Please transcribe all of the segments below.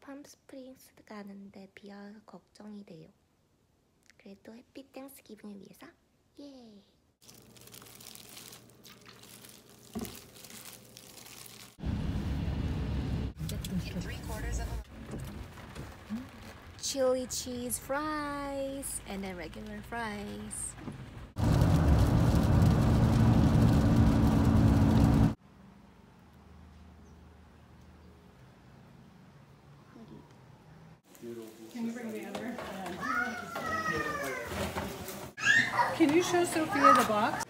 팜스프링스 가는데 비 와서 걱정이 돼요. 그래도 햇빛 땡스 기분을 위해서 예. Chili cheese fries and then regular fries. Can you bring the other? Can you show Sophia the box?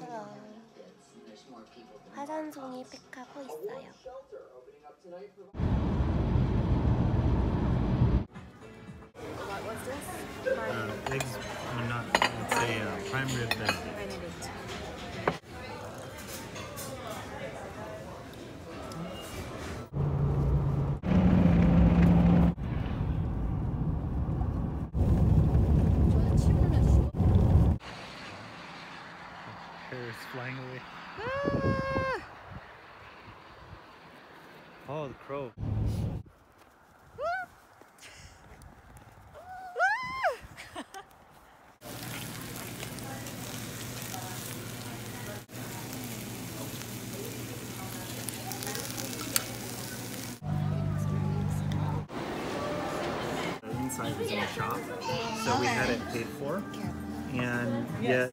헬로. 화산송이 팩하고 있어요. Prime rib Benedict. Hair is flying away. Ah! Oh, the crow. In the shop, so we had it paid for, and yet